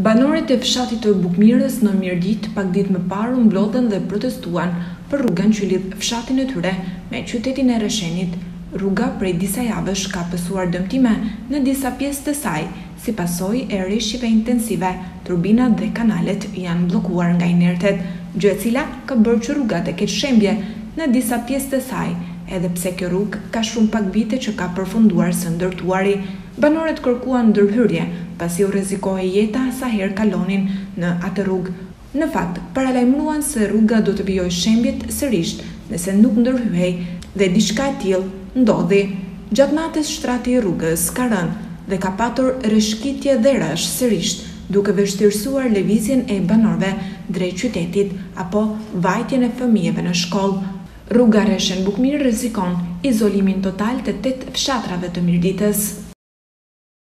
Banorët e fshatit të Bukmirës në Mirditë pak ditë më parë u mblodhën dhe protestuan për rrugën që lidh fshatin e tyre me qytetin e Rreshenit. Rruga prej disa javësh ka pësuar dëmtime në disa pjesë të saj si pasojë e reshjeve intensive, turbinat dhe kanalet janë bllokuar nga inertet, gjë e cila ka bërë që rruga të ketë shembje në disa pjesë të saj, edhe pse kjo rrugë ka shumë pak vite që ka përfunduar së ndërtuari. Banorët kërkuan ndërhyrje, pasi u rrezikohej jeta sa herë kalonin në atë rrugë. Në fakt, paralajmëruan se rruga do të vijojë shembjet sërish nëse nuk ndërhyhej dhe diçka e tillë ndodhi. Gjatë natës shtrati i rrugës ka rënë dhe ka patur rreshkitje dherash sërish, duke vështirësuar lëvizjen e banorëve drejt qytetit apo vajtjen e fëmijëve në shkollë. Rruga Rreshen-Bukmir rrezikon izolimin total të tetë fshatrave të Mirditës.